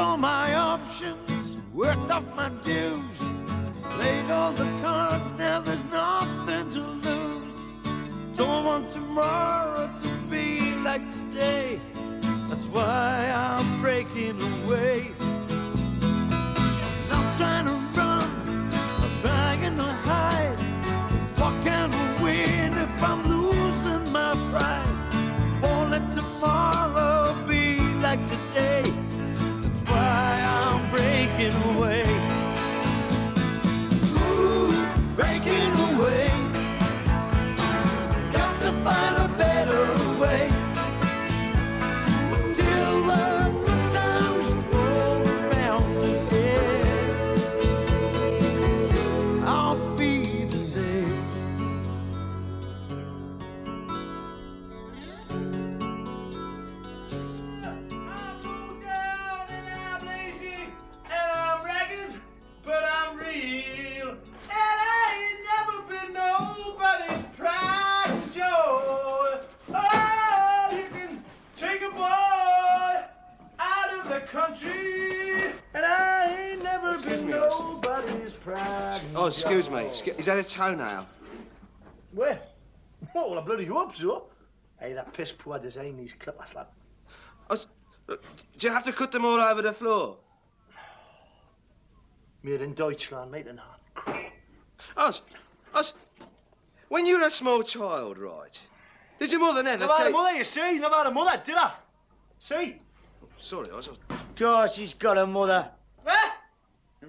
all my options, worked off my dues, played all the cards, now there's nothing to lose. Don't want tomorrow to be like today, that's why I'm breaking away. Not trying to Oh, excuse me. Is that a toenail? Where? Oh, well, I bloody hope so. Hey, that piss poor design these clippers, lad. Oh, Oz, look, do you have to cut them all over the floor? Made in Deutschland, mate, and Oz, Oz, when you were a small child, right? Did your mother never Never had a mother, you see? Never had a mother, did I? See? Oh, sorry, Oz. Oz. course she's got a mother. What?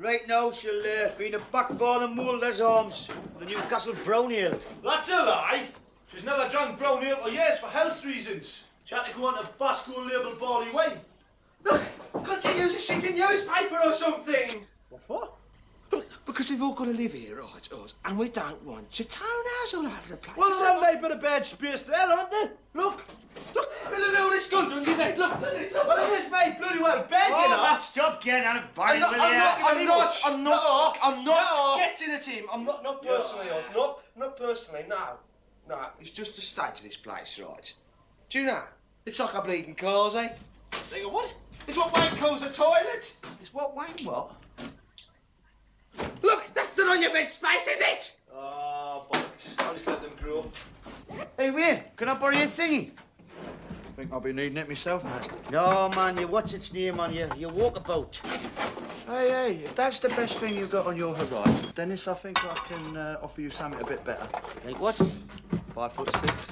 And right now she'll uh, be in the back bar of Mulder's arms, the Newcastle Brown Ale. That's a lie. She's never drunk brown ale for years for health reasons. She had to go on a Basco label barley wine. Look, can't you use a sheet of newspaper or something? What for? Look, because we've all got to live here, right, Oz? And we don't want your toenails all over the place. Well, there that may be a bad space there, aren't there? Look. Look, look at all this gunk on your neck. Look, look, look. Well, it is made bloody well bad, you know. Oh, stop getting a I'm vine, not, will I'm not, I'm not, I'm not, I'm not getting at him. I'm not, not personally, Oz. Not, not personally, no. No, it's just the state of this place, right? Do you know? It's like a bleeding cars, eh? Say what? It's what Wayne calls a toilet. It's what Wayne what? Look, that's not on your bed space, is it? Ah, bollocks. I'll just let them grow. Hey, Wayne, can I borrow your thingy? think I'll be needing it myself, mate. No, man, you what's its name on you? Your walkabout. Hey, hey, if that's the best thing you've got on your horizon, Dennis, I think I can uh, offer you something a bit better. Like what? Five foot six.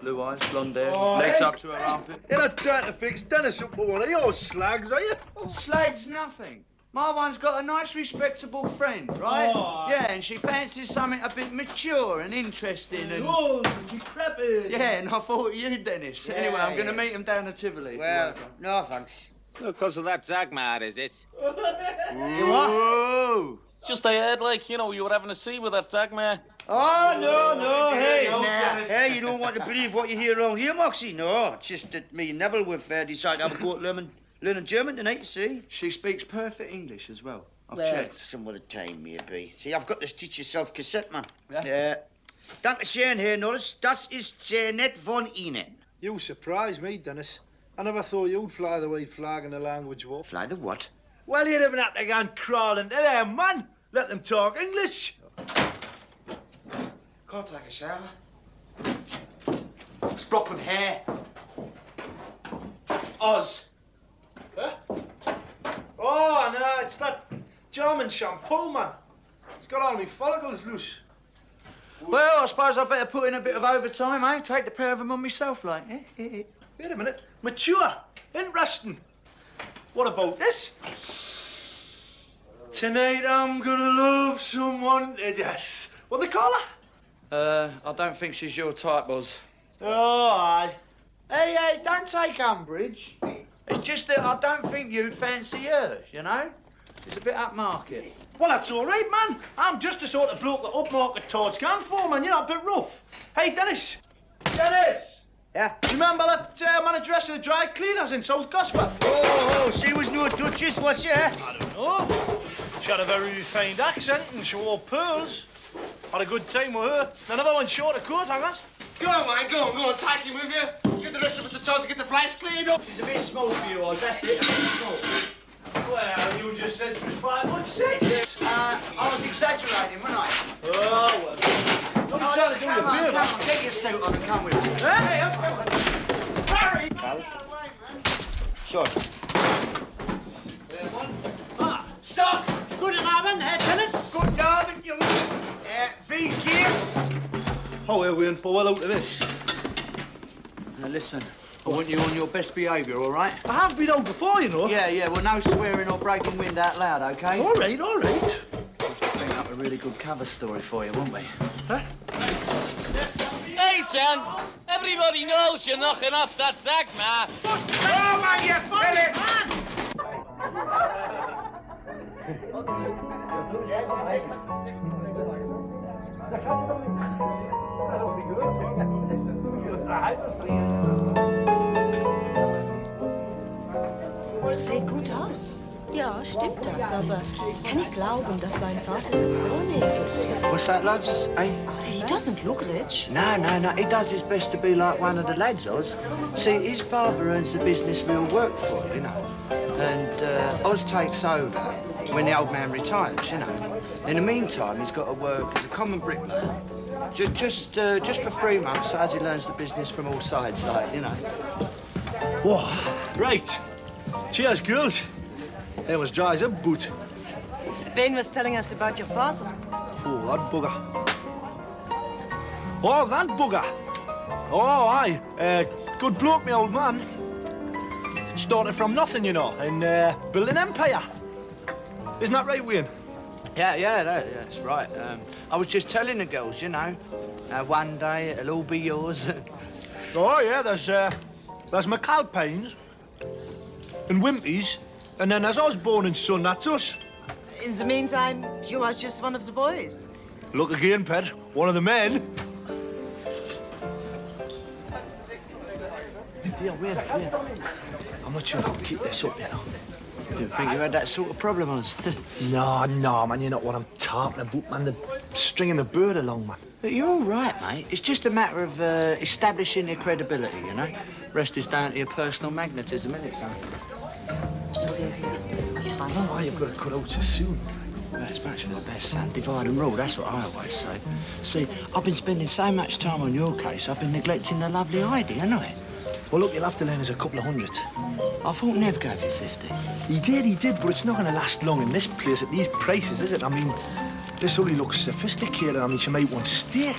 Blue eyes, blonde hair, Oh, legs hey. up to her armpit. You're not trying to fix Dennis up with one of your slags, are you? Oh, slag's nothing. My one's got a nice, respectable friend, right? Oh. Yeah, and she fancies something a bit mature and interesting and. Oh, decrepit. Yeah, and I thought you, Dennis. Yeah, anyway, I'm going to meet him down at Tivoli. Well, no thanks. Because of that Dagmar, is it? Whoa! Just I heard, like, you know, you were having a scene with that Dagmar. Oh, no, no, hey, Nah. hey, you don't want to believe what you hear around here, Moxey? No, it's just that me and Neville have uh, decided to have a go at learning, learning German tonight, you see? She speaks perfect English as well. I've Well, checked. some other time, maybe. See, I've got this teach yourself cassette, man. Yeah? Yeah. Danke schön, Herr Norris. Das ist sehr nett von Ihnen. You surprised me, Dennis. I never thought you'd fly the white flag in the language war. Fly the what? Well, you never have to go and crawl into there, man. Let them talk English. Can't take a shower. It's proper hair. Oz. Oh, no, it's that German shampoo, man. It's got all my follicles loose. Well, I suppose I better put in a bit of overtime, eh? Take the pair of them on myself, like. Eh, eh, eh. Wait a minute. Mature. Interesting. What about this? Tonight I'm gonna love someone to death. What they call her? Uh, I don't think she's your type, Boz. Oh, aye. Hey, hey, don't take umbrage. It's just that I don't think you'd fancy her, you know? She's a bit upmarket. Well, that's all right, man. I'm just the sort of bloke that upmarket toads can for, man. You know, a bit rough. Hey, Dennis. Dennis! Yeah? Remember that uh, manageress of the dry cleaners in South Gosforth? Oh, oh, she was no duchess, was she, eh? I don't know. She had a very refined accent and she wore pearls. Had a good time with her. I never went short of coat hangers. Go on, man, go on, go on, take him with you. Give the rest of us a chance to get the place cleaned up. It's a bit small for you, Oz. That's it. A bit small. Well, you just said she was five foot six. Uh, I was exaggerating, wasn't I? Oh, well. Don't be trying to do the on, beer, come on, get your suit on and come with me. Hey, up, up. Hurry! Sure. Ah, Stop! Good Abend, Herr Tennis. Good Abend, you. Uh, wie geht's? Oh, well, we're in for well out of this. Now listen, I want you on your best behaviour, all right? I have been out before, you know. Yeah, yeah. Well, no swearing or breaking wind out loud, okay? All right, all right. Think up a really good cover story for you, won't we? Huh? Hey, John. Everybody knows you're knocking off that Zag, man. Oh, man, you fucking Das sieht gut aus. Ja, stimmt das, aber kann ich glauben, dass sein Vater so vornehm ist. What's that, loves? Hey? He doesn't look rich. No, no, no. He does his best to be like one of the lads, Oz. See, his father earns the business we all work for, you know. And uh, Oz takes over when the old man retires, you know. In the meantime, he's got to work as a common bricklayer. Just, just, uh, just for three months, so as he learns the business from all sides, like, you know. Whoa, right. Cheers, girls. That was dry as a boot. Ben was telling us about your father. Oh, that bugger. Oh, that bugger. Oh, aye. Uh, good bloke, my old man. Started from nothing, you know, and uh, built an empire. Isn't that right, Wayne? Yeah, yeah, that, yeah, that's right. Um, I was just telling the girls, you know, uh, one day it'll all be yours. Oh, yeah, there's, uh, there's McAlpines and Wimpy's, and then there's Osborne and Son, that's us. In the meantime, you are just one of the boys. Look again, Pet, one of the men. Yeah, wait, wait. I'm not sure I can keep this up, you know. Didn't think you had that sort of problem, Oz. No, no, man, you're not what I'm talking about, man. The stringing the bird along, man. But you're all right, mate. It's just a matter of uh, establishing your credibility, you know? Rest is down to your personal magnetism, isn't it, son? I don't know why you've got to cut out so soon. Well, it's much for the best, son. Divide and rule, that's what I always say. See, I've been spending so much time on your case, I've been neglecting the lovely Heidi, haven't I? Well, look, you'll have to lend us a couple of hundred. I thought Nev gave you 50. He did, he did, but it's not going to last long in this place at these prices, is it? I mean, this only looks sophisticated. I mean, she might want steak.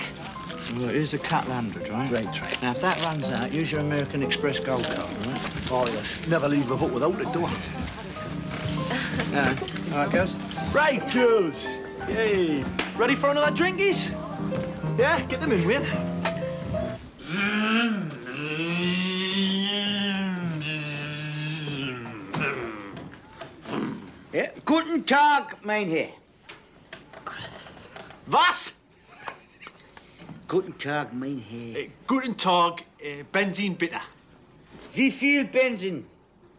Well, here's a couple hundred, right? Right, right. Now, if that runs out, use your American Express gold card, all right? Oh, yes. Never leave the hut without it, do I? Yeah. All right, girls? Right, girls. Yay. ready for another drinkies? Yeah, get them in, Wayne. Ja, guten Tag, mein Herr. Was? Guten Tag, mein Herr. Eh, Guten Tag, äh, Benzin bitte. Wie viel Benzin?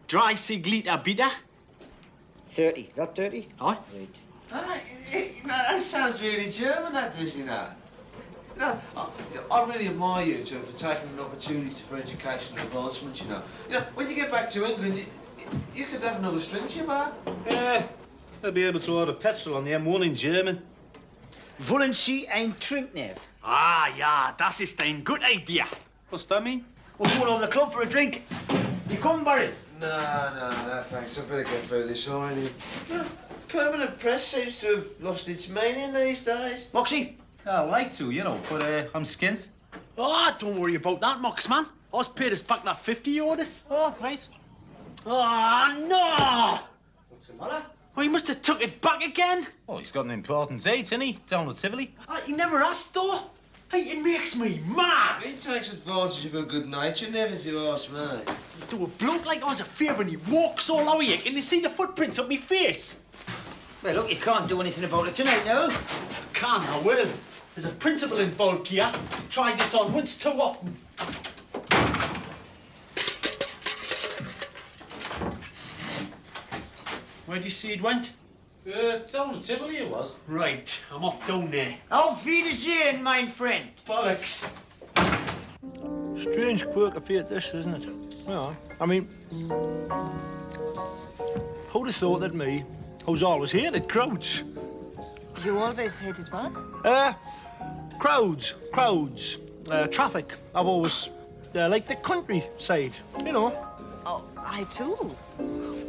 30 Liter bitte. 30. is That 30? Aye. Ah, eh, no, that sounds really German, that does, you know. You know, I, I really admire you two for taking an opportunity for educational advancement, you know. You know, when you get back to England, you, you could have another string to your bow. Yeah, they'll be able to order petrol on the M1 in German. Wollen Sie ein Trinknev? Ah, ja, das ist ein good idea. What's that mean? We're going over the club for a drink. You come, Barry? No, no, no, thanks. I better get through this already. Yeah, permanent press seems to have lost its meaning these days. Moxey? I'd like to, you know, but uh, I'm skint. Oh, don't worry about that, Mox, man. I was paid us back that 50 you owed us. Oh, great. Oh, no! What's the matter? Oh, he must have took it back again. Well, he's got an important date, hasn't he? Down at Tivoli. Ah, he never asked, though. Hey, it makes me mad. He takes advantage of her good nature, never if you ask me. Do a bloke like us a favour and he walks all over you. Can you see the footprints of my face? Well, look, you can't do anything about it tonight, no? I Can I will. There's a principle involved here. Try this on once too often. Where do you see it went? Uh, down at Tivoli it was. Right, I'm off down there. Auf Wiedersehen, mein Friend. Bollocks. Strange quirk of fate, this, isn't it? Yeah. I mean, who'd have thought that me, who's always hated crowds, You always hated what? uh, crowds, crowds, uh, traffic. I've always uh, liked the countryside, you know. Oh, I too.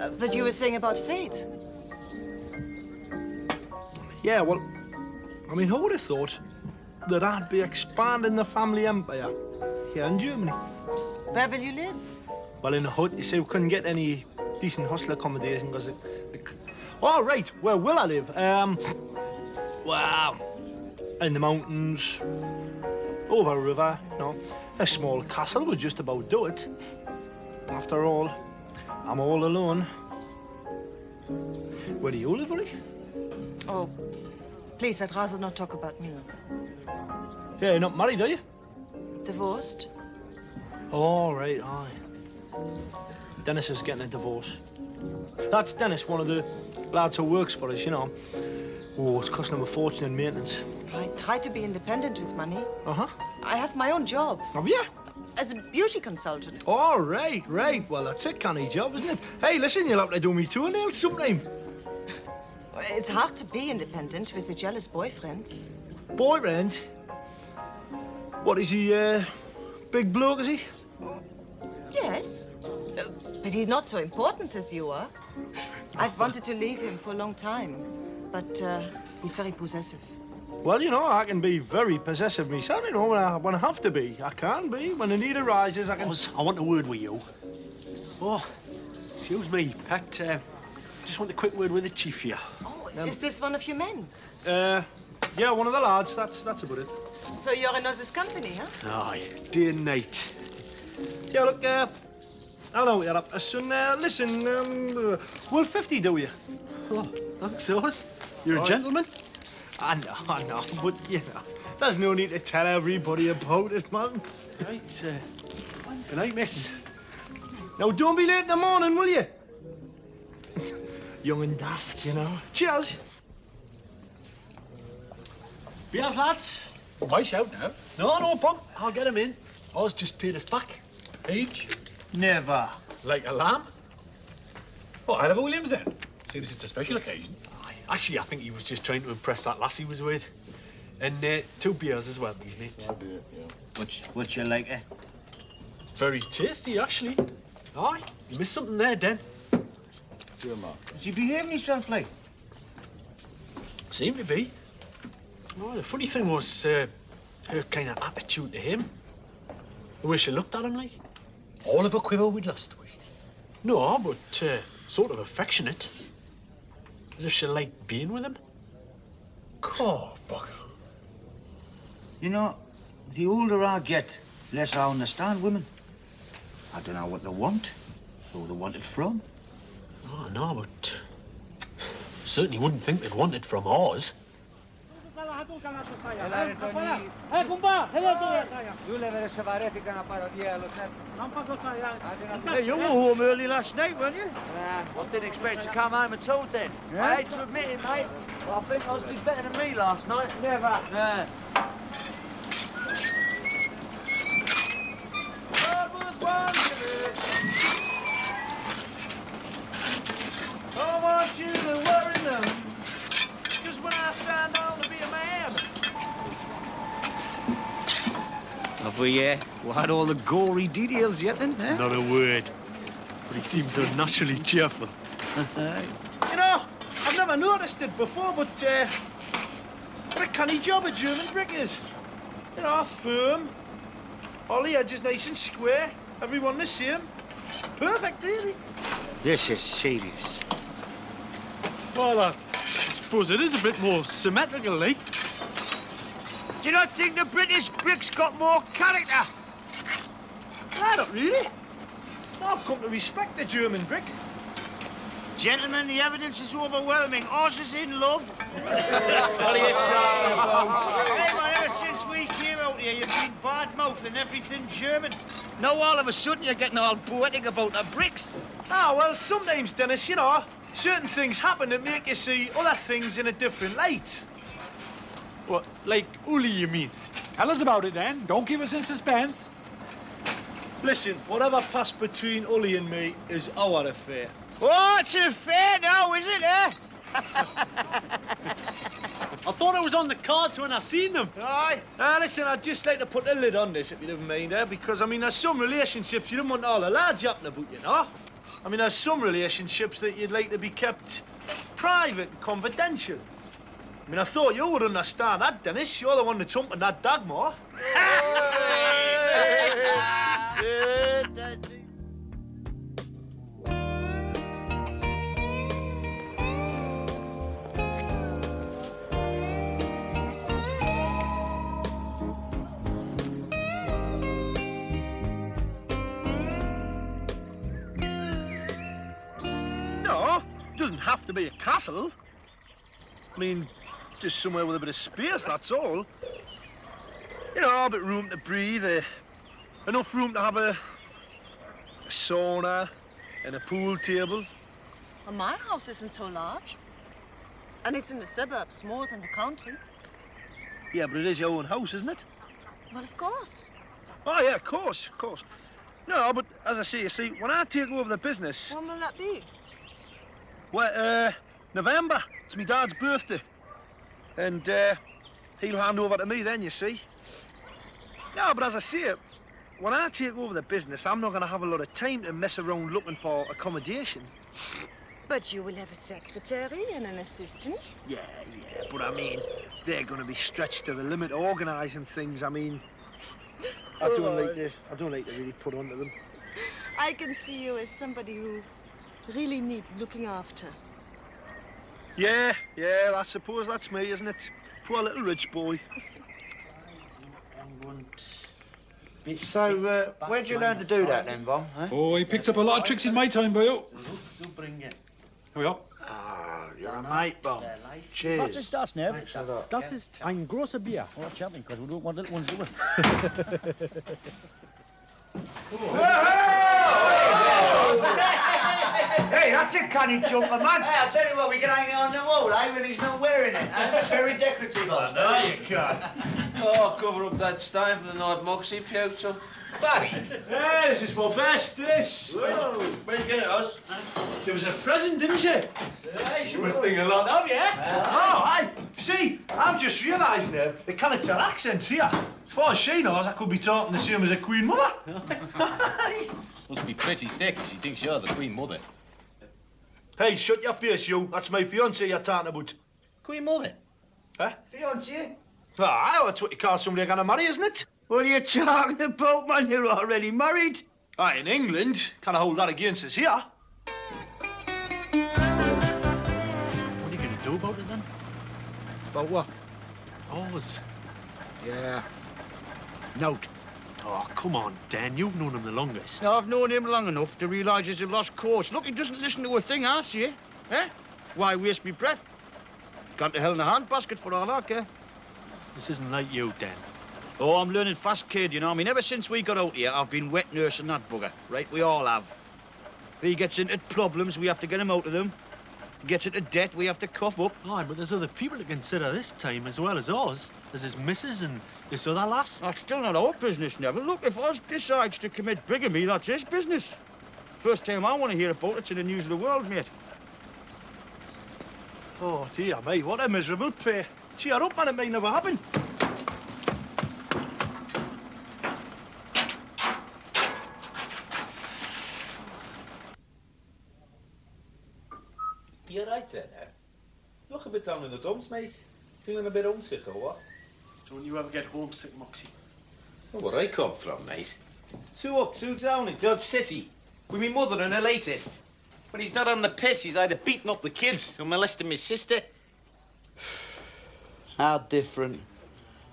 Uh, but you were saying about fate. Yeah, well, I mean, who would have thought that I'd be expanding the family empire here in Germany? Where will you live? Well, in a hut, you see, we couldn't get any decent hostel accommodation because it. it All right, where will I live? Um, well, in the mountains, over a river, you know. A small castle would just about do it. After all, I'm all alone. Where do you live, Willie? Oh, please, I'd rather not talk about me. Yeah, you're not married, are you? Divorced? All right, aye. Dennis is getting a divorce. That's Dennis, one of the lads who works for us, you know. Oh, it's costing him a fortune in maintenance. I try to be independent with money. Uh-huh. I have my own job. Have you? As a beauty consultant. All right, right. right. Well, that's a canny job, isn't it? Hey, listen, you'll have to do me two toenails sometime. It's hard to be independent with a jealous boyfriend. Boyfriend? What, is he, uh, big bloke, is he? Yes. Uh, but he's not so important as you are. I've wanted to leave him for a long time, but uh, he's very possessive. Well, you know, I can be very possessive myself, you know, when I, when I have to be. I can be. When the need arises, I can... I want a word with you. Oh, excuse me, Pat. Uh, just want a quick word with the chief here. Oh, is this one of your men? Uh, yeah, one of the lads. That's that's about it. So you're in Oz's company, huh? Aye, day and night. Yeah, look, uh, I know what you're up to, son. Uh, listen, um, uh, will 50 do you? Oh, thanks, Oz. You're Right. a gentleman. I know, I know, but, you know, there's no need to tell everybody about it, man. Right, uh, good night, miss. Now, don't be late in the morning, will you? Young and daft, you know. Cheers. Beers, lads. Why shout now? No, no, Punk. I'll get him in. Oz just paid us back. Page. Never. Like a lamb. What, Oliver Williams then? Seeing as it's a special occasion. Actually, I think he was just trying to impress that lass he was with. And uh, two beers as well, isn't it? What's, what's your like, eh? Very tasty, actually. Aye, you missed something there, Den. Is he behaving himself like? Seemed to be. Oh, the funny thing was uh, her kind of attitude to him. The way she looked at him, like. All of a quiver with lust, was she? No, but uh, sort of affectionate. As if she liked being with him. Caw, buck. You know, the older I get, less I understand women. I don't know what they want, or they want it from. Oh, no, but. Certainly wouldn't think they'd want it from ours Ε, κουμπά, έλα εδώ. Δούλευε, σε βαρέθηκα να πάρω διάλογο. Hey, you were home early last night, weren't you? I didn't expect to come home at all then. Yeah? I hate to admit it, mate. but I think I was better than me last night. Never. Yeah. I want you to worry none. because when I signed on to be a man, Have we, uh, we had all the gory details yet then, eh? Not a word. But he seems unnaturally cheerful. You know, I've never noticed it before, but, uh, what a canny job a German brick is. You know, firm. All the edges nice and square. Everyone the same. Perfect, really. This is serious. Well, uh, I suppose it is a bit more symmetrical, like. do you not think the British brick's got more character? I don't really. I've come to respect the German brick. Gentlemen, the evidence is overwhelming. Oz is in love. What are you talking about? Hey, man, ever since we came out here, you've been bad-mouthing everything German. Now all of a sudden you're getting all poetic about the bricks. Ah, well, sometimes, Dennis, you know, certain things happen that make you see other things in a different light. What, like Uli, you mean? Tell us about it then. Don't keep us in suspense. Listen, whatever passed between Ully and me is our affair. Oh, it's a fair now, is it, eh? I thought it was on the cards when I seen them. Aye. Ah, listen, I'd just like to put a lid on this, if you don't mind, eh? Because, I mean, there's some relationships you don't want all the lads yapping about, you know? I mean, there's some relationships that you'd like to be kept private and confidential. I mean, I thought you would understand that, Dennis. You're the one that's humping that Dagmar. have to be a castle. I mean, just somewhere with a bit of space, that's all. You know, a bit room to breathe, uh, enough room to have a, a sauna and a pool table. Well, my house isn't so large. And it's in the suburbs more than the country. Yeah, but it is your own house, isn't it? Well, of course. Oh, yeah, of course, of course. No, but as I say, you see, when I take over the business, When will that be? Well, uh, November, it's my dad's birthday. And, uh, he'll hand over to me then, you see. No, but as I say, when I take over the business, I'm not going to have a lot of time to mess around looking for accommodation. But you will have a secretary and an assistant. Yeah, yeah, but I mean, they're going to be stretched to the limit organising things. I mean, I don't like to, I don't like to really put onto them. I can see you as somebody who really needs looking after. Yeah, yeah, I suppose that's me, isn't it? Poor little rich boy. So, uh, where'd you learn to do that then, Vom? Huh? Oh, he picked up a lot of tricks in my time, boyo. Here we are. Ah, you're a mate, Vom. Was Cheers. ist das, Nev? Thanks a lot. Das ist ein großer Bier. Oh, champion, because we don't want little ones, do we? Hey, that's a canny jumper, man. Hey, I'll tell you what, we can hang it on the wall, eh, when he's not wearing it. Eh? It's very decorative. I know you can't. Oh, cover up that stain for the night Moxey future. Barry. Hey, this is for best, this. Where'd you get it, us? There was a present, didn't she? Hey, she must think a lot of you. Oh, I see. I'm just realising now they can't tell accents here. As far as she knows, I could be talking the same as a Queen Mother. Must be pretty thick if she thinks you're the Queen Mother. Hey, shut your face, you. That's my fiancée you're talking about. Queen Mother? Huh? Fiancée? Ah, that's what you call somebody you're going to marry, isn't it? What are you talking about, man? You're already married. Ah, in England, can't hold that against us here. What are you going to do about it then? About what? Oz. Yeah. Note. Oh, come on, Dan. You've known him the longest. Now, I've known him long enough to realise he's a lost cause. Look, he doesn't listen to a thing I say. Eh? Why waste me breath? Gone to hell in a handbasket for all I care. This isn't like you, Dan. Oh, I'm learning fast, kid, you know. I mean, ever since we got out here, I've been wet nursing that bugger, right? We all have. If he gets into problems, we have to get him out of them. Gets into debt, we have to cough up. Aye, but there's other people to consider this time as well as Oz. There's his missus and this other lass. That's still not our business, Neville. Look, if Oz decides to commit bigamy, that's his business. First time I want to hear about it's in the news of the world, mate. Oh, dear me, what a miserable pair. Cheer up, man, it may never happen. You're eh? there. Look a bit down in the dumps, mate. Feeling a bit homesick or what? Don't you ever get homesick, Moxey? Well, where I come from, mate. Two up, two down in Dodge City. With me mother and her latest. When he's not on the piss, he's either beating up the kids or molesting my sister. How different.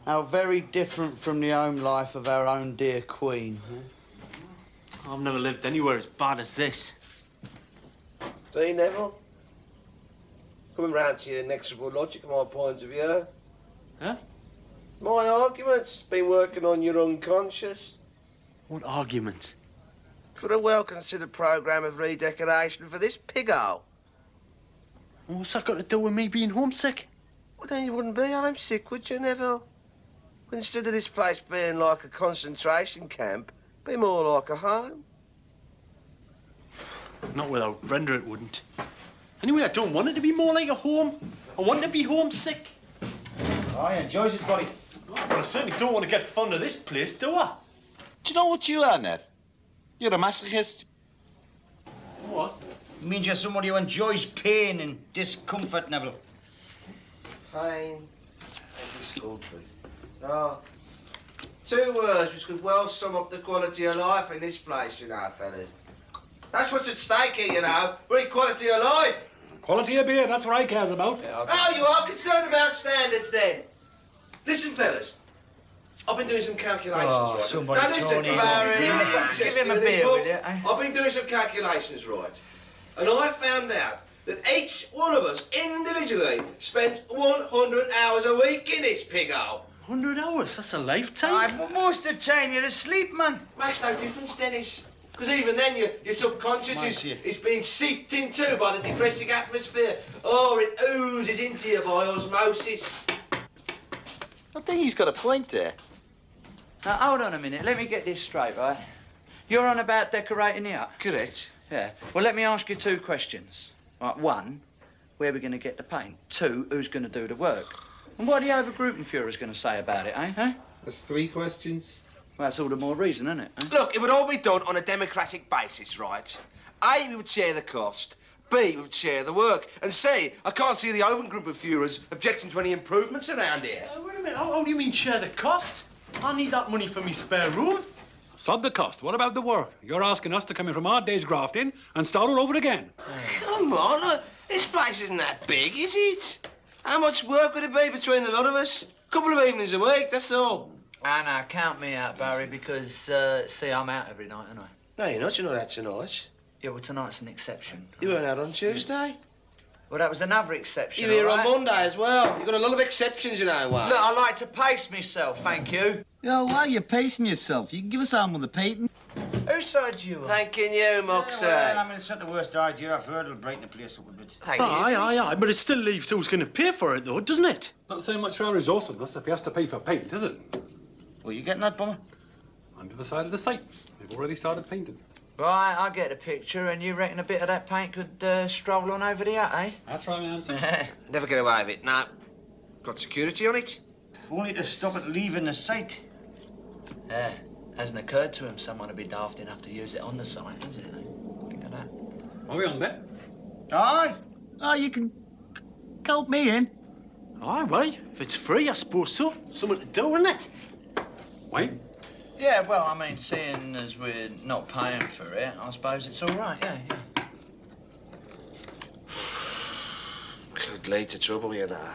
How very different from the home life of our own dear Queen. huh? I've never lived anywhere as bad as this. See, Neville? Coming round to your inexorable logic of my point of view. Huh? My argument's been working on your unconscious. What argument? For a well-considered programme of redecoration for this pig hole. What's that got to do with me being homesick? Well, then you wouldn't be homesick, would you, Neville? Instead of this place being like a concentration camp, Be more like a home. Not without Brenda, it wouldn't. Anyway, I don't want it to be more like a home. I want to be homesick. Oh, I enjoys it, buddy. But I certainly don't want to get fond of this place, do I? Do you know what you are, Nev? You're a masochist. What? It means you're somebody who enjoys pain and discomfort, Neville. Pain and discomfort. Oh. Two words which could well sum up the quality of life in this place, you know, fellas. That's what's at stake here, you know. We're quality of life. Quality of beer, that's what I cares about. Oh, you are concerned about standards then. Listen, fellas. I've been doing some calculations, Oh, right? somebody now, listen, told him. Barry, Give him- I'm give him a testing beer, book. will you, eh? I've been doing some calculations, right? And I found out that each one of us individually spends 100 hours a week in this pig hole. 100 hours? That's a lifetime. Aye, but most of the time you're asleep, man. Makes no difference, Dennis. Because even then, your, your subconscious is, is being seeped into by the depressing atmosphere. Or it oozes into you by osmosis. I think he's got a point there. Now, hold on a minute. Let me get this straight, right? You're on about decorating the hut? Correct. Yeah. Well, let me ask you two questions. Right, one, where are we going to get the paint? Two, who's going to do the work? And what are the Obergruppenführers going to say about it, eh? Huh? That's three questions. Well, that's all the more reason, isn't it? huh? Look, it would all be done on a democratic basis, right? A, we would share the cost. B, we would share the work. And C, I can't see the Obergruppenführers objecting to any improvements around here. Uh, wait a minute. How, how do you mean share the cost? I need that money for me spare room. Sod the cost. What about the work? You're asking us to come in from our day's grafting and start all over again. Come on, look, this place isn't that big, is it? How much work would it be between the lot of us? A couple of evenings a week, that's all. Anna, count me out, Barry, because, uh, see, I'm out every night, aren't I? No, you're not. You're not out tonight. Yeah, well, tonight's an exception. You weren't out on Tuesday. Well, that was another exception. You were here all on? Monday as well. You've got a lot of exceptions, you know, Wayne. Look, I like to pace myself, thank you. Yo, why are you pacing yourself? You can give us arm with the painting. Whose side you on? Thanking you, Moxey. Well, I mean, it's not the worst idea I've heard. It'll brighten the place up a bit. Thank Aye, you. aye, aye. But it still leaves who's going to pay for it, though, doesn't it? Not so much for our resourcefulness if he has to pay for paint, is it? Well, you getting that, Bomber? Under the side of the site. They've already started painting. Right, I get the picture, and you reckon a bit of that paint could uh, stroll on over the hut, eh? That's right, man. Never get away with it. No. Got security on it? Only to stop it leaving the site. Yeah, hasn't occurred to him someone would be daft enough to use it on the site, has it? eh? Think of that. Are we on there? Aye. Oh, you can count me in. Aye, well, if it's free, I suppose so. Something to do, isn't it? Wayne? Yeah, well, I mean, seeing as we're not paying for it, I suppose it's all right, yeah, yeah. Could lead to trouble, you know.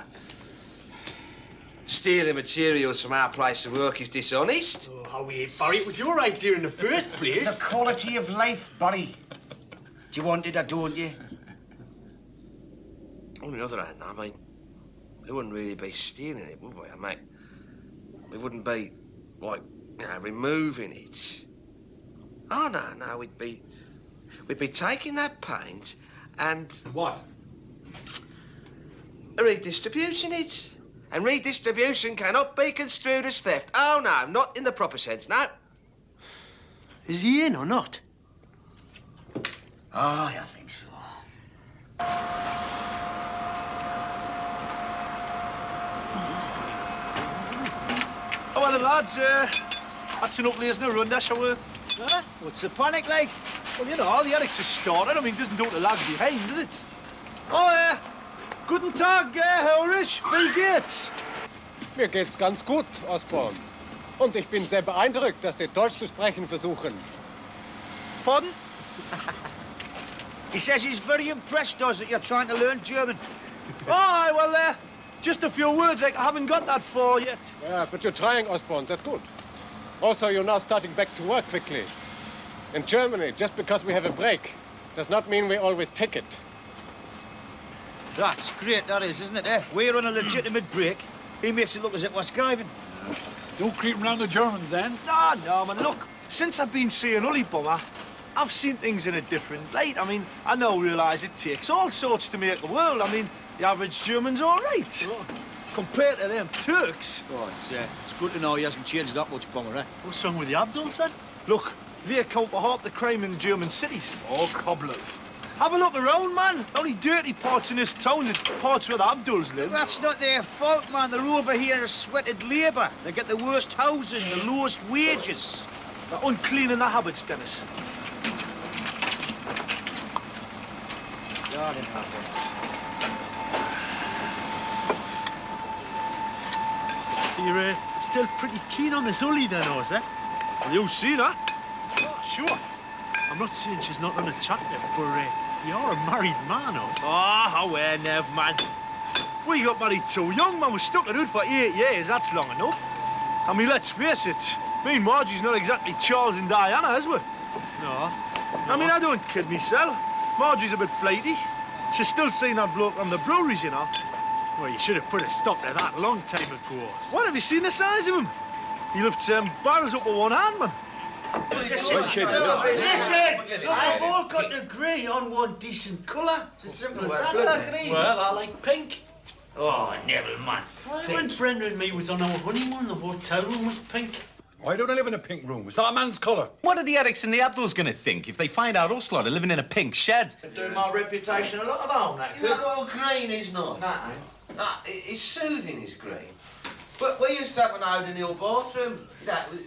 Stealing materials from our place of work is dishonest. Oh, how we Barry, it was your idea in the first place. The quality of life, Barry. Do you want it or don't you? On the other hand, I mean, we wouldn't really be stealing it, would we? I mean, we wouldn't be, like, you know, removing it. Oh, no, no, we'd be, we'd be taking that paint and What? redistributing it. And redistribution cannot be construed as theft. Oh, no, not in the proper sense, no. Is he in or not? Aye, I think so. Well, then, lads, uh, action up lays in a run, dash, shall we? Huh? What's the panic like? Well, you know, the Alex just started. I mean, doesn't don't lag behind, does it? Oh, äh, guten Tag, äh, Herr Ulrich. Wie geht's? Mir geht's ganz gut, Osborne. Und ich bin sehr beeindruckt, dass Sie Deutsch zu sprechen versuchen. Pardon? He says he's very impressed, does that you're trying to learn German. Aye, well, uh, just a few words. Like, I haven't got that far yet. Yeah, but you're trying, Osborne. That's good. Also, you're now starting back to work quickly. In Germany, just because we have a break does not mean we always take it. That's great, that is, isn't it? Eh? We're on a legitimate break. He makes it look as if we're skiving. Still creeping round the Germans then? Ah, no, man, look, since I've been seeing Ully Bomber, I've seen things in a different light. I mean, I now realise it takes all sorts to make a world. I mean, the average German's all right. Compared to them Turks. Oh, it's, uh, it's good to know he hasn't changed that much, Bomber, eh? What's wrong with the Abdul, son? Look, they account for half the crime in German cities. All cobblers. Have a look around, man. Only dirty parts in this town is parts where the Abduls live. That's not their fault, man. They're over here as sweated labour. They get the worst housing, the lowest wages. They're unclean in their habits, Dennis. Darling Papa. So you're uh, still pretty keen on this Ully then, Oz, eh? Well, you see that? Oh, sure. I'm not saying she's not unattractive, but uh, you're a married man, Oz. Ah, oh, well, Nev, man. We got married too young, man. We stuck it out for eight years. That's long enough. I mean, let's face it. Me and Margie's not exactly Charles and Diana, is we? No. I mean, I don't kid myself. Margie's a bit flighty. She's still seeing that bloke on the breweries, you know. Well, you should have put a stop to that long time ago. What, have you seen the size of him? He lifts um, barrels up with one hand, man. Listen, I've all got to agree on one decent colour. It's as simple as that. Agreed. Well, I like pink. Oh, Neville, man. Why, when Brenda and me was on our honeymoon, the hotel room was pink. Why don't I live in a pink room? Is that a man's colour? What are the Erics and the Abduls going to think if they find out us lot are living in a pink shed? Doing my reputation a lot of harm, that You know what green is not? No. No, it- it's soothing, is green. But we used to have an Eau de Nil bathroom. That was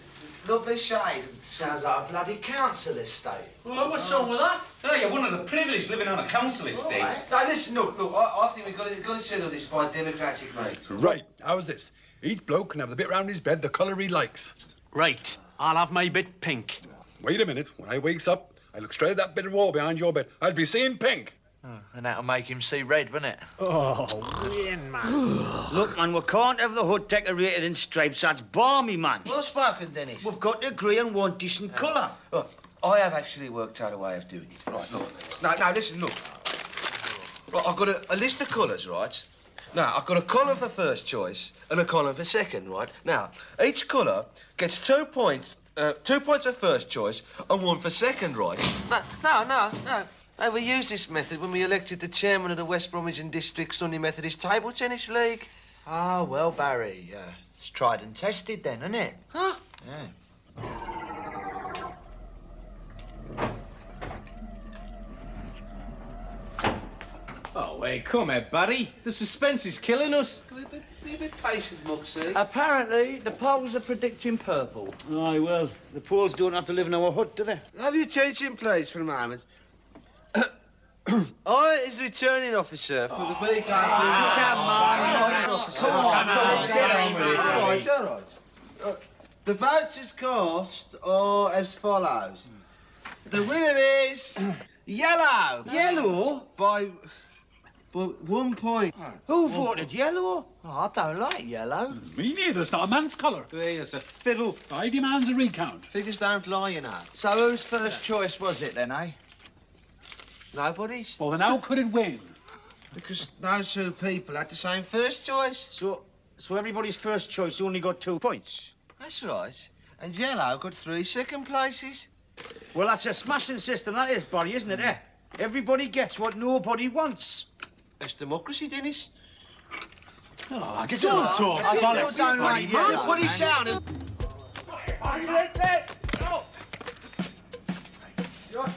lovely shade. Sounds like a bloody council estate. Well, what's wrong with that? Oh, you're one of the privileged living on a council estate. Now listen, look, look. I, I think we've got to, got to settle this by democratic means. Right, how's this? Each bloke can have the bit round his bed the colour he likes. Right, I'll have my bit pink. Wait a minute. When I wakes up, I look straight at that bit of wall behind your bed. I'll be seeing pink. And that'll make him see red, won't it? Oh, win, man. Look, man, we can't have the hood decorated in stripes. That's balmy, man. Well spoken, Dennis. We've got to agree on one decent colour. Look, I have actually worked out a way of doing it. Right, look. Now, now, listen, look. Right, I've got a, a list of colours, right? Now, I've got a column for first choice and a column for second, right? Now, each colour gets two points, uh, two points for first choice and one for second, right? No, no, no, no. Hey, we used this method when we elected the chairman of the West Bromwich and District Sunday Methodist Table Tennis League. Ah, well, Barry, uh, it's tried and tested then, isn't it? Huh? Yeah. Oh, hey, come here, buddy. The suspense is killing us. Be a bit, be a bit patient, Moxey. Apparently, the polls are predicting purple. Aye, well, the Poles don't have to live in our hut, do they? Have you your attention, please, for a moment. I is the returning officer for the BKB. Come on, officer. Come on, come on, get on with it, All Barry. right, all right. Uh, The votes is cast are as follows. The winner is yellow. Yellow? By, by one point. Who voted yellow? Oh, I don't like yellow. Me neither. It's not a man's colour. There's a fiddle. I demand a recount. Figures don't lie, you know. So whose first choice was it then, eh? Nobody's. Well, then how could it win? Because those two people had the same first choice. So, so everybody's first choice only got two points. That's right. And yellow got three second places. Well, that's a smashing system, that is, Barry, isn't it, eh? Everybody gets what nobody wants. That's democracy, Dennis. Oh, I guess don't talk. I bollocks. don't like Man, yellow. put it man. down. and- Sorry,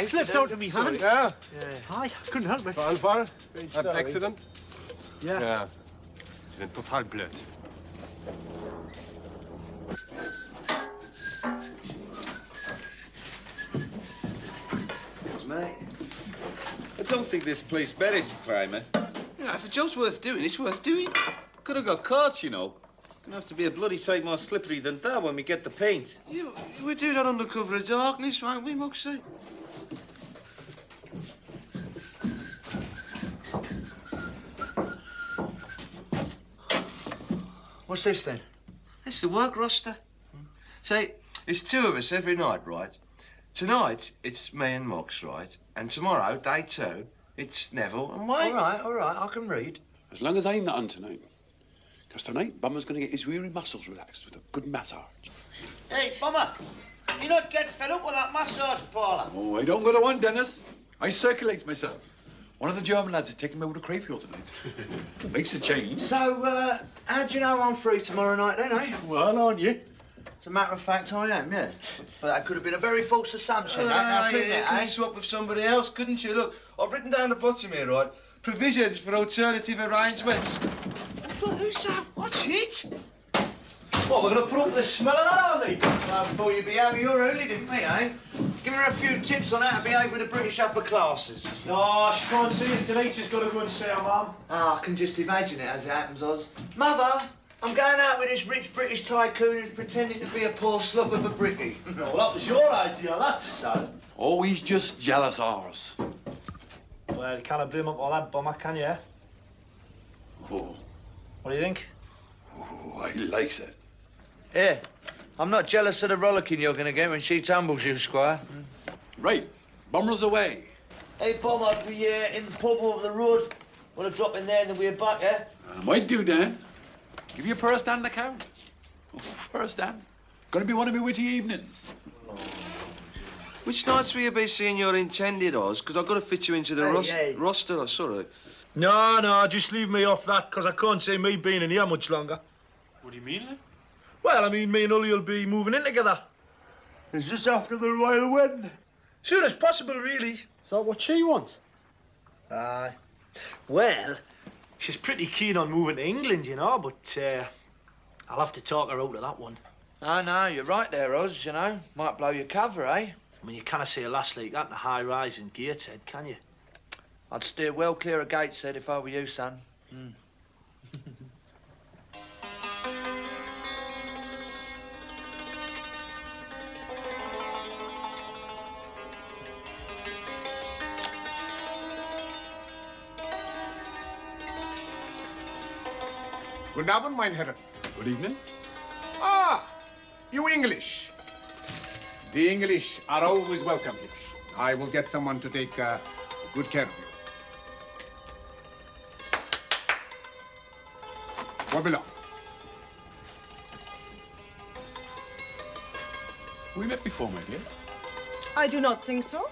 it slipped out of me hand. Yeah. Aye, couldn't help it. Unfall? An accident? Yeah. Ja. Sie sind total blöd. Mate. I don't think this place merits a crime, eh? You know, if a job's worth doing, it's worth doing. Could have got caught, you know. Gonna have to be a bloody sight more slippery than that when we get the paint. Yeah, we do that under cover of darkness, won't we, Moxey? What's this then? It's the work roster. Hmm. See, it's two of us every night, right? Tonight, it's me and Mox, right? And tomorrow, day two, it's Neville and Wayne. All right, all right, I can read. As long as I'm not on tonight. Because tonight, Bomber's going to get his weary muscles relaxed with a good massage. Hey, Bomber, you not get fed up with that massage parlour? Oh, I don't go to one, Dennis. I circulate myself. One of the German lads is taking me over to Krefeld tonight. Makes a change. So, uh, how do you know I'm free tomorrow night then, eh? Well, aren't you? As a matter of fact, I am, yeah. But that could have been a very false assumption, that, Ah, now, you, couldn't you it, eh? have swapped with somebody else, couldn't you? Look, I've written down the bottom here, right? Provisions for alternative arrangements. But who's that? What's it? What, we're going to put up with the smell of that, aren't we? Well, before you behave your early, didn't we, eh? Give her a few tips on how to behave with the British upper classes. Oh, she can't see us. Denita's got to go and see her mum. Ah, I can just imagine it as it happens, Oz. Mother, I'm going out with this rich British tycoon who's pretending to be a poor slop of a brickie. Well, that was your idea, that. So? Oh, he's just jealous Oz. Well, you can't blame him for that Bomber, can you? Oh, What do you think? oh I likes it. Yeah, I'm not jealous of the rollicking you're going to get when she tumbles you, Squire. Right, Bomber's away. Hey, Bum, I'll be uh, in the pub over the road. Want to drop in there and then we're back, eh? I might do, Dan. Give you a first hand account. Oh, first hand. Gonna be one of my witty evenings. Which nights will you be seeing your intended, Oz? Because I've got to fit you into the Hey, ros- hey. roster, I saw it. No, no, just leave me off that, because I can't see me being in here much longer. What do you mean, like? Well, I mean, me and Uli will be moving in together. It's just after the royal wedding. Soon as possible, really. So what she wants? Aye. well, she's pretty keen on moving to England, you know, but uh, I'll have to talk her out of that one. I know, you're right there, Oz, you know. Might blow your cover, eh? I mean, you can't see a lass like that in a high rise in Gateshead, can you? I'd steer well clear of Gateshead if I were you, son. Mm. Guten Abend, mein Herr. Good evening. Ah, you English. The English are always welcome here. I will get someone to take uh, good care of you. Where belong? We met before, my dear. I do not think so.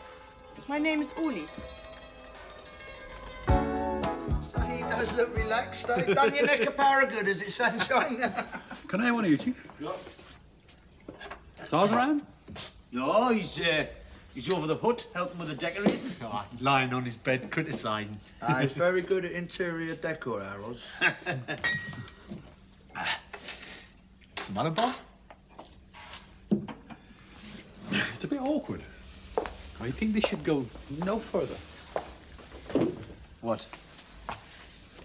My name is Uli. So does look relaxed, though. Done your neck a power of good, is it, sunshine? Can I have one of you, Chief? Is Oz around? No, he's uh, he's over the hut helping with the decorating. Oh, lying on his bed criticising. Ah, he's very good at interior decor, Harold. What's the matter, Bob? It's a bit awkward. I think they should go no further. What?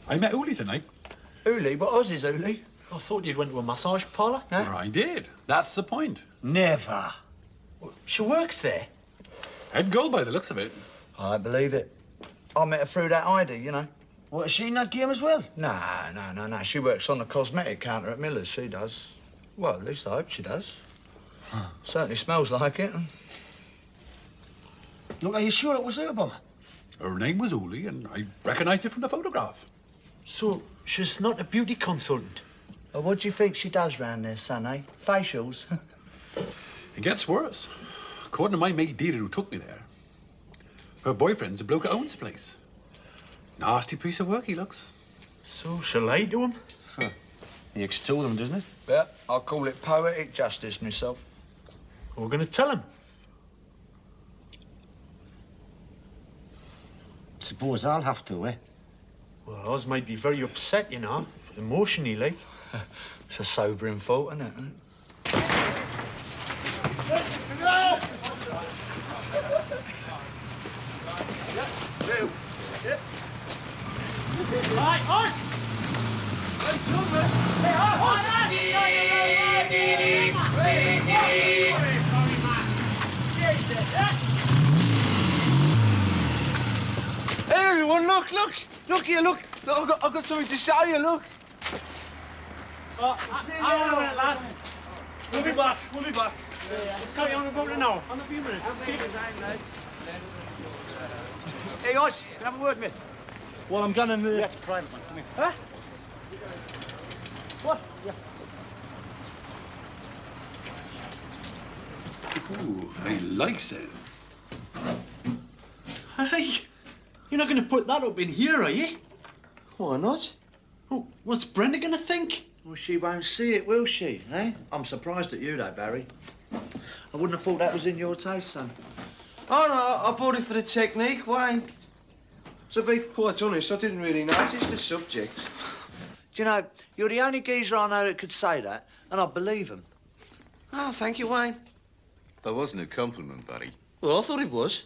I met Uli tonight. Uli? What Oz is Uli? I thought you'd went to a massage parlour. Or I did. That's the point. Never. She works there. Head girl by the looks of it. I believe it. I met her through that ID, you know. What, is she in that game as well? Nah, no, no, no. She works on the cosmetic counter at Miller's, she does. Well, at least I hope she does. Huh. Certainly smells like it. Look, are you sure it was her, Bomber? Her name was Uli, and I recognised it from the photograph. So, she's not a beauty consultant? Well, what do you think she does round there, son, eh? Facials? It gets worse. According to my mate Deirdre who took me there, her boyfriend's a bloke who owns the place. Nasty piece of work he looks. So, she lied to him? He extolled him, doesn't he? yeah, I'll call it poetic justice myself. We're going to tell him. Suppose I'll have to, eh? Well, Oz might be very upset, you know. Emotionally, like. It's a sobering thought, isn't it? Right, Oz! Hey, children! Hey, Oz! Hey, everyone, look, look! Look here, look! Look, I've got, I've got something to show you, look! Oh, hang on a minute, lad. We'll be back, we'll be back. Let's carry on about it now. On a few minutes. Hey, Oz, can I have a word, mate? Well, I'm going in the... That's private, man. Come here. Huh? What? Yeah. Ooh, I like it. Hey, you're not going to put that up in here, are you? Why not? Oh, what's Brenda going to think? Well, she won't see it, will she? Eh? I'm surprised at you, though, Barry. I wouldn't have thought that was in your taste, son. Oh, no, I bought it for the technique, Wayne. To be quite honest, I didn't really notice the subject. Do you know, you're the only geezer I know that could say that, and I believe him. Oh, thank you, Wayne. That wasn't a compliment, Barry. Well, I thought it was.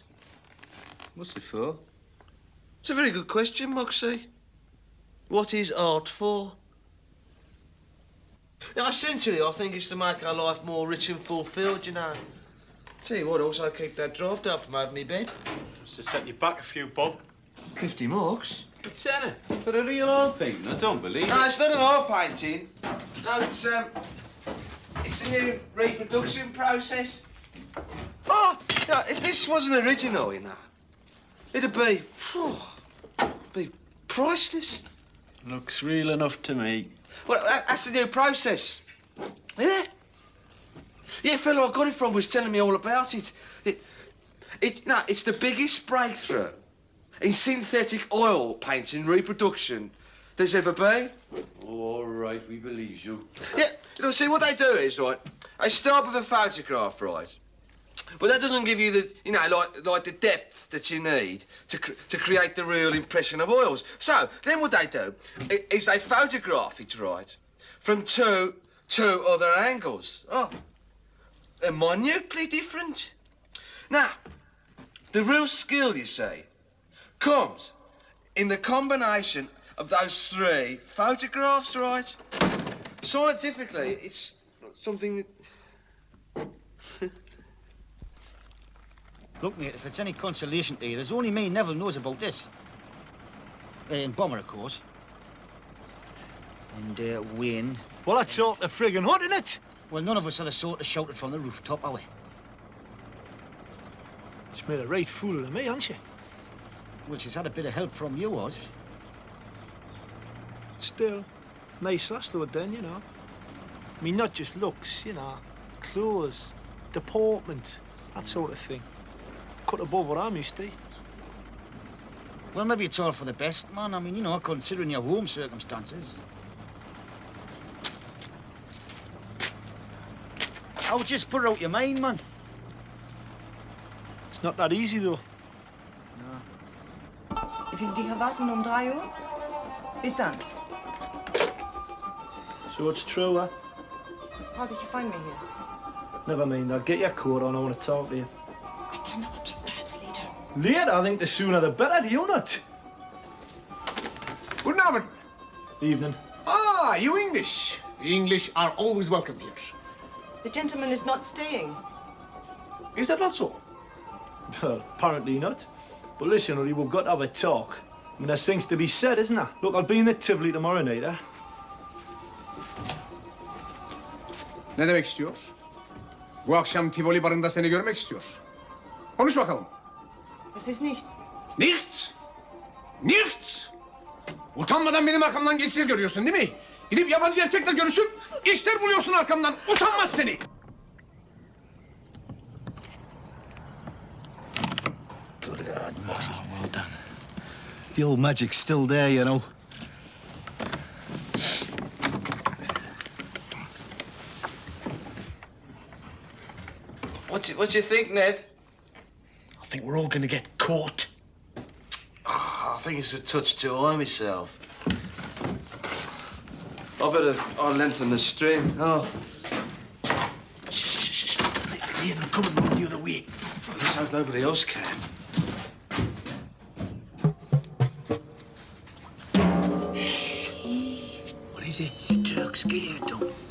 What's it for? It's a very good question, Moxey. What is art for? Yeah, essentially, I think it's to make our life more rich and fulfilled, you know. Tell you what, also keep that draft out from over my bed. Just to set you back a few, Bob. 50 marks? A tenner for a real oil painting. I don't believe No, it. it's not an oil painting. No, it's, um, it's a new reproduction process. Oh, if this wasn't original, you know, it'd be, oh, be priceless. Looks real enough to me. Well, that's the new process. Yeah. Yeah, fellow I got it from was telling me all about it. It, it, no, it's the biggest breakthrough in synthetic oil painting reproduction there's ever been. All right, we believe you. Yeah, you know, see what they do is right. They start with a photograph, right? But that doesn't give you the, you know, like like the depth that you need to cr- to create the real impression of oils. So then what they do is they photograph it, right, from two two other angles. Oh, they're minutely different. Now, the real skill, you see, comes in the combination of those three photographs, right? Scientifically, it's something that Look, mate, if it's any consolation to you, there's only me Neville knows about this. Uh, and Bomber, of course. And uh, Wayne. Well, that's sort of friggin' hot, isn't it? Well, none of us are the sort of shouted from the rooftop, are we? She's made a right fool of me, hasn't she? Well, she's had a bit of help from you, Oz. Still, nice lass though, then, you know. I mean, not just looks, you know, clothes, deportment, that sort of thing. Cut above what I'm used to. Well, maybe it's all for the best, man. I mean, you know, considering your home circumstances. I'll just put it out your mind, man. It's not that easy, though. Ich will dich erwarten um 3 Uhr. Bis dann. So it's true, huh? How did you find me here? Never mind, I'll get your coat on. I want to talk to you. I cannot. Perhaps later. Later, I think the sooner the better, do you not? Guten Abend. Evening. Ah, you English. The English are always welcome here. The gentleman is not staying. Is that not so? Well, apparently not. But listen, Uli, we've got to have a talk. I mean, there's things to be said, isn't there? Look, I'll be in the Tivoli tomorrow night, eh? Ne demek istiyor? Bu akşam Tivoli barında seni görmek istiyor. Konuş bakalım. Es ist nichts. Nichts. Nichts. Utanmadan benim arkamdan geçişler görüyorsun değil mi? Gidip yabancı erkekle görüşüp işler buluyorsun arkamdan. Utanmaz seni. Good God, Moxey. well done. The old magic's still there, you know. What do, what do you think, Nev? I think we're all going to get caught. Oh, I think it's a touch too high myself. I better I'll lengthen the string. Oh. Shh, shh, shh, shh. I can hear them coming from the other way. Let's hope nobody else can. What is it? Turk's scared, don't.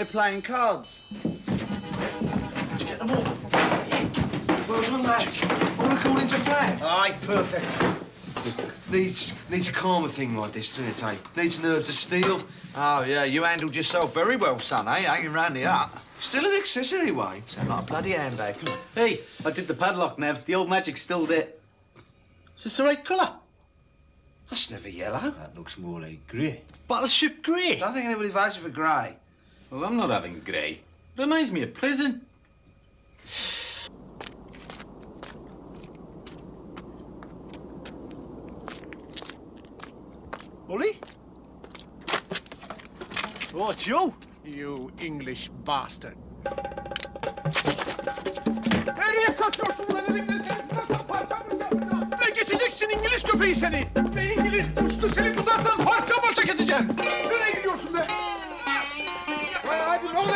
They're playing cards. Did you get them all? Well done, lads. All according to plan. Aye, perfect. needs needs a calmer thing like this, doesn't it, eh? Needs nerves of steel. Oh, yeah, you handled yourself very well, son, eh? Hanging round the hut. Still an accessory, Wayne. Sound like a bloody handbag. Hey, I did the padlock, Nev. The old magic's still there. Is this the right colour? That's never yellow. That looks more like grey. Battleship grey. I don't think anybody votes for grey. Well, I'm not having grey. Reminds me of prison. Ollie? Oh, it's you. You English bastard. Nereye kaçıyorsun ulan elimden seni tutarsan parça parça keseceksin İngiliz köpeği seni. Ve İngiliz puştu seni tutarsan parça parça keseceğim. Nereye gidiyorsun be? Come on,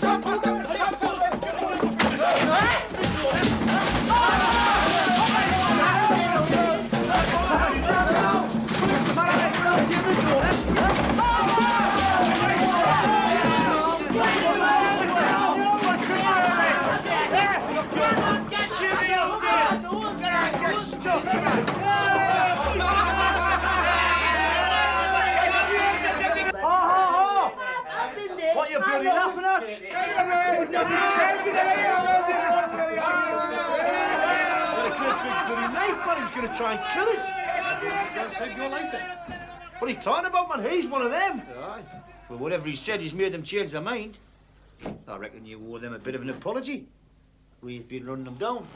come on, come What are you talking about, man? He's one of them. Aye. Well, whatever he said, he's made them change their mind. I reckon you owe them a bit of an apology. We've been running them down.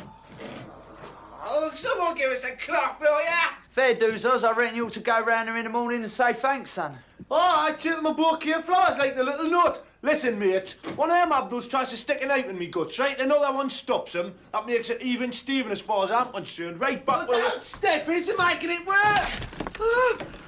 Oh, someone give us a cloth, will ya? Fair dues, Oz. I reckon you ought to go round there in the morning and say thanks, son. Oh, I took him a bouquet of flowers like the little note. Listen, mate, one of them Abduls tries to stick a knife in me guts, right? Another one stops him. That makes it even Steven as far as I'm concerned. Right back where Don't step into making it worse.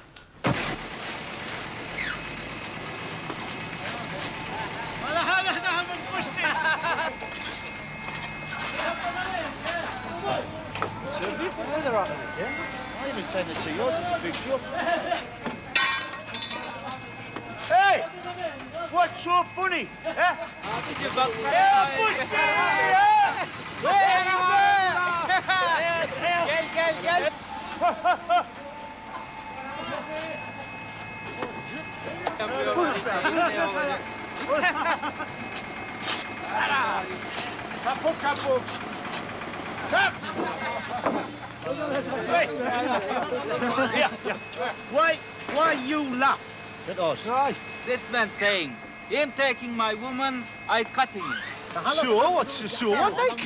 It's a beautiful weather out there, yeah? I even intended to see yours. It's a big job. hey! What's so funny? Eh? Yeah, push me! Yeah! Gel gel gel. Here, here. Why, why you laugh at us? This man saying, him taking my woman, I cutting him. So, what's so what like?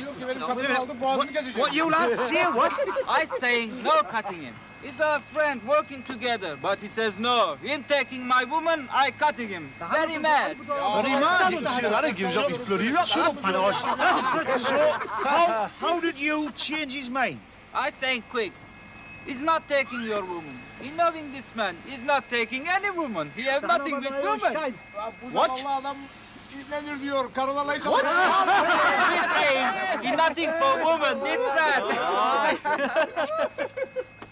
What, what you lads say, what? I saying no cutting him. He's a friend working together, but he says no. Him taking my woman, I cutting him. Very mad. Very mad. You can see that he gives up his bloody rock. Shut up, man. So, how, how did you change his mind? I saying quick. He's not taking your woman. He knowing this man. He's not taking any woman. He have nothing with woman. What? Adam çiğnenir diyor. Karılarla hiç What? He's saying he nothing for woman. This man.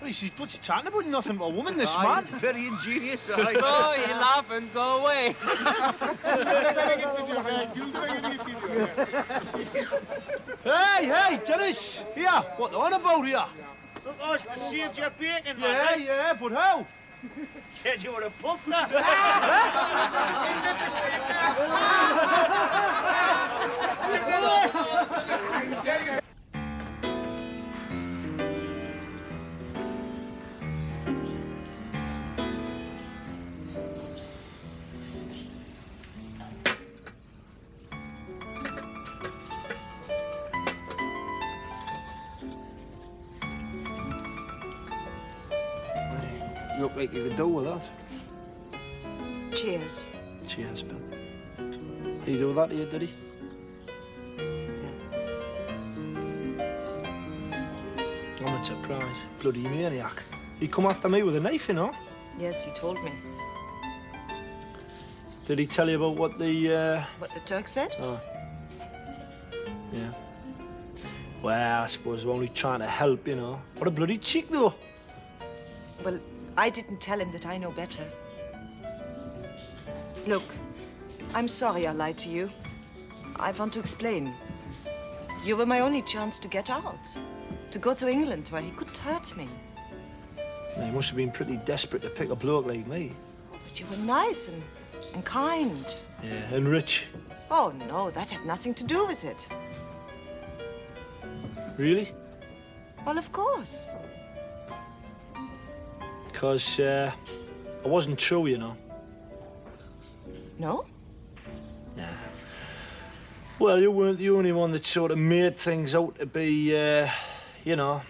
Well, he's, what's he talking about? Nothing but a woman, this man. Very ingenious. so he laugh and go away. Hey, hey, Dennis! Here, what the on about here? Look, us saved your bacon, Yeah, yeah, but how? Said you were a puff You look like you could do with that. Cheers. Cheers, Bill. He do that to you, did he? Yeah. I'm not surprised. Bloody maniac. He come after me with a knife, you know. Yes, he told me. Did he tell you about what the, uh... What the Turk said? Oh. Yeah. Well, I suppose we're only trying to help, you know. What a bloody cheek, though. Well, I didn't tell him that I know better. Look, I'm sorry I lied to you. I want to explain. You were my only chance to get out. to go to England where he couldn't hurt me. Now, you must have been pretty desperate to pick a bloke like me. Oh, but you were nice and, and kind. Yeah, and rich. Oh, no, that had nothing to do with it. Really? Well, of course. Because uh, I wasn't true, you know. No? Nah. Well, you weren't the only one that sort of made things out to be, uh, you know,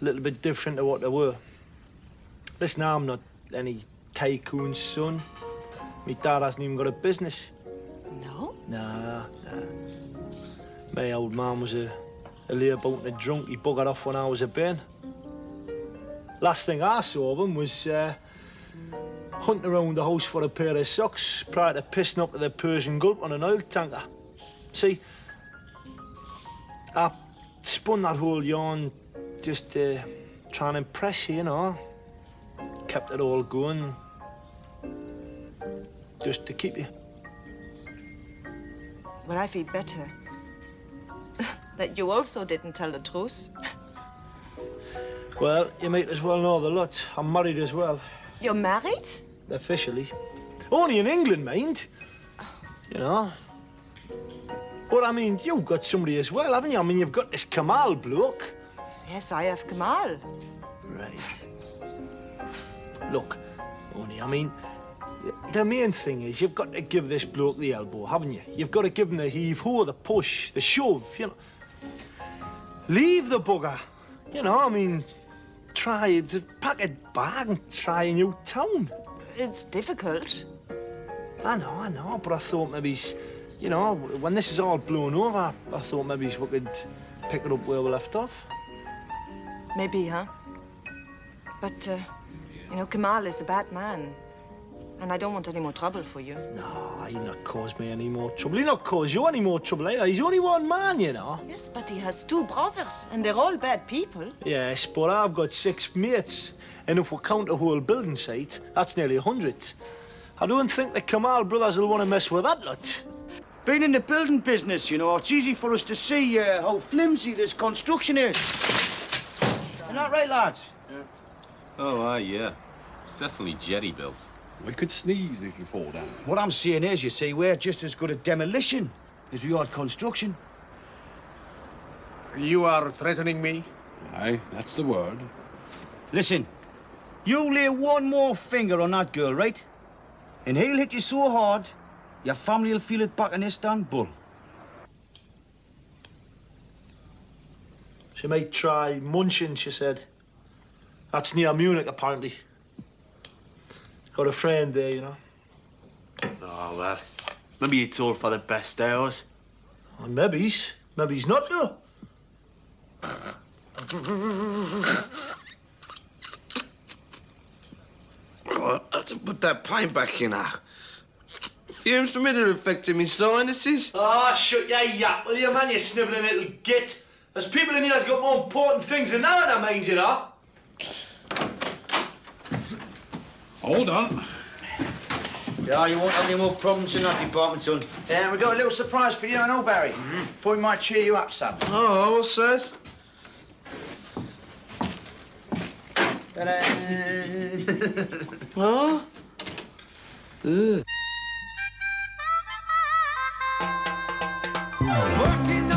a little bit different to what they were. Listen, I'm not any tycoon's son. My dad hasn't even got a business. No? Nah, nah. My old man was a, a layboat and a drunk. He buggered off when I was a bairn. Last thing I saw of him was uh, hunting around the house for a pair of socks prior to pissing up to the Persian Gulf on an oil tanker. See, I spun that whole yarn just to try and impress you, you know. Kept it all going just to keep you. Well, I feel better. that you also didn't tell the truth. Well, you might as well know the lot. I'm married as well, You're married? officially. Only in England, mind. You know. But I mean, you've got somebody as well, haven't you? I mean, you've got this Kamal bloke. Yes, I have Kamal. Right. Look, only, I mean, the main thing is you've got to give this bloke the elbow, haven't you? You've got to give him the heave-ho, the push, the shove, you know. Leave the bugger. You know, I mean, try to pack a bag and try a new town. It's difficult. I know, I know, but I thought maybe, you know, when this is all blown over, I thought maybe we could pick it up where we left off. Maybe, huh? But, uh, you know, Kamal is a bad man. And I don't want any more trouble for you. No, he'll not cause me any more trouble. He'll not cause you any more trouble either. He's only one man, you know. Yes, but he has two brothers, and they're all bad people. Yes, but I've got six mates. And if we count the whole building site, that's nearly a hundred. I don't think the Kamal brothers will want to mess with that lot. Being in the building business, you know, it's easy for us to see uh, how flimsy this construction is. Isn't that right, lads? Oh, aye, yeah. It's definitely jetty built. We could sneeze if you fall down. What I'm saying is, you see, we're just as good at demolition as we are at construction. You are threatening me? Aye, that's the word. Listen, you lay one more finger on that girl, right? And he'll hit you so hard, your family will feel it back in Istanbul. She might try München, she said. That's near Munich, apparently. Got a friend there, you know. Oh, well. Maybe it's all for the best hours. Well, maybe's. Maybe's not, though. Oh, I have to put that paint back in now. Fumes from it are affecting me sinuses. Ah, shut your yap, will you, man, you snivelling little git. There's people in here that's got more important things than that on their minds, you know. Hold on. Yeah, you won't have any more problems in that department, son. Yeah, we've got a little surprise for you and all, Barry. Mm-hmm. Thought we might cheer you up some. Oh, what's that? huh? Ugh. Working